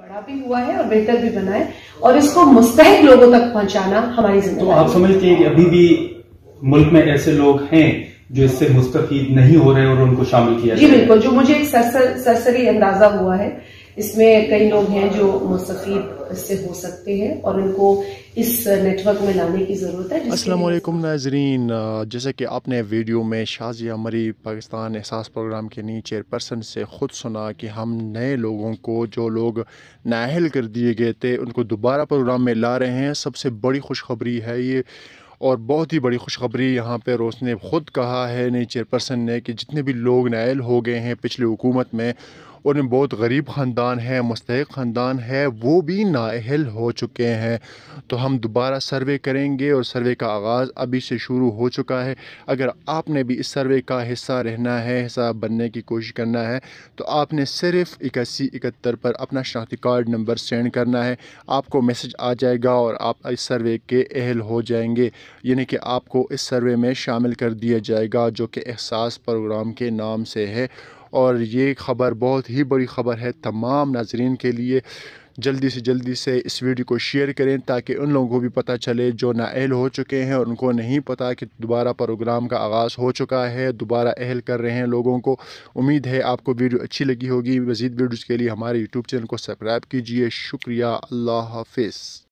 बड़ा भी हुआ है और बेहतर भी बना है और इसको मुस्तक लोगों तक पहुंचाना हमारी तो आप समझते हैं कि अभी भी मुल्क में ऐसे लोग हैं जो इससे मुस्तफ़ नहीं हो रहे और उनको शामिल किया जी बिल्कुल जो मुझे एक सरसर, सरसरी अंदाज़ा हुआ है इसमें कई लोग हैं जो मुस्तफ़ से हो सकते हैं और उनको इस नेटवर्क में लाने की ज़रूरत है अस्सलाम वालेकुम नाजरीन। जैसे कि आपने वीडियो में शाजिया मरी पाकिस्तान एहसास प्रोग्राम के नी चेयरपर्सन से ख़ुद सुना कि हम नए लोगों को जो लोग नाहल कर दिए गए थे, उनको दोबारा प्रोग्राम में ला रहे हैं। सबसे बड़ी खुशखबरी है ये, और बहुत ही बड़ी खुशखबरी यहाँ पे रोस ने ख़ुद कहा है। नई चेयरपर्सन ने कि जितने भी लोग नायल हो गए हैं पिछली हुकूमत में उनमें बहुत गरीब ख़ानदान है मुस्तक ख़ानदान है, वो भी नाअहल हो चुके हैं। तो हम दोबारा सर्वे करेंगे और सर्वे का आगाज़ अभी से शुरू हो चुका है। अगर आपने भी इस सर्वे का हिस्सा रहना है, हिस्सा बनने की कोशिश करना है तो आपने सिर्फ़ इक्यासी इकहत्तर पर अपना शनाख्ती कार्ड नंबर सेंड करना है। आपको मैसेज आ जाएगा और आप इस सर्वे के अहल हो जाएँगे। यानी कि आपको इस सर्वे में शामिल कर दिया जाएगा, जो कि एहसास प्रोग्राम के नाम से है। और ये ख़बर बहुत ही बड़ी ख़बर है तमाम नाजरीन के लिए। जल्दी से जल्दी से इस वीडियो को शेयर करें ताकि उन लोगों को भी पता चले जो नाअहल हो चुके हैं और उनको नहीं पता कि दोबारा प्रोग्राम का आगाज़ हो चुका है, दोबारा अहल कर रहे हैं लोगों को। उम्मीद है आपको वीडियो अच्छी लगी होगी। मज़ीद वीडियोज़ के लिए हमारे यूट्यूब चैनल को सब्सक्राइब कीजिए। शुक्रिया। अल्लाह हाफिज़।